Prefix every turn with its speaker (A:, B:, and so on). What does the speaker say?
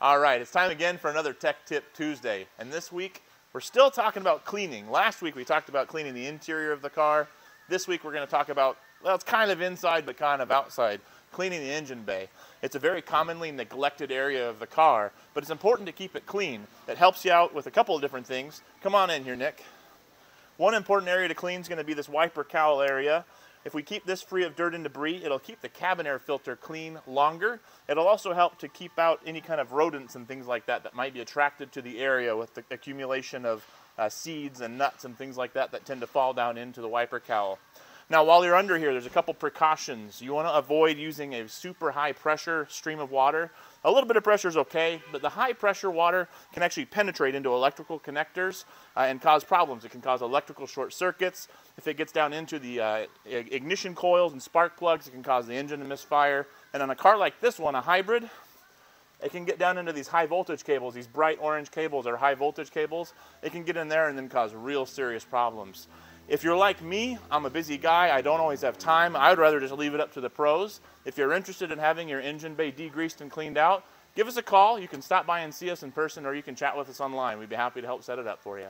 A: All right, it's time again for another Tech Tip Tuesday. And this week, we're still talking about cleaning. Last week, we talked about cleaning the interior of the car. This week, we're going to talk about, well, it's kind of inside, but kind of outside, cleaning the engine bay. It's a very commonly neglected area of the car, but it's important to keep it clean. It helps you out with a couple of different things. Come on in here, Nick. One important area to clean is going to be this wiper cowl area. If we keep this free of dirt and debris, it'll keep the cabin air filter clean longer. It'll also help to keep out any kind of rodents and things like that that might be attracted to the area with the accumulation of uh, seeds and nuts and things like that that tend to fall down into the wiper cowl. Now, while you're under here, there's a couple precautions. You want to avoid using a super high pressure stream of water. A little bit of pressure is okay, but the high pressure water can actually penetrate into electrical connectors uh, and cause problems. It can cause electrical short circuits. If it gets down into the uh, ignition coils and spark plugs, it can cause the engine to misfire. And on a car like this one, a hybrid, it can get down into these high voltage cables, these bright orange cables are high voltage cables. It can get in there and then cause real serious problems. If you're like me, I'm a busy guy. I don't always have time. I would rather just leave it up to the pros. If you're interested in having your engine bay degreased and cleaned out, give us a call. You can stop by and see us in person or you can chat with us online. We'd be happy to help set it up for you.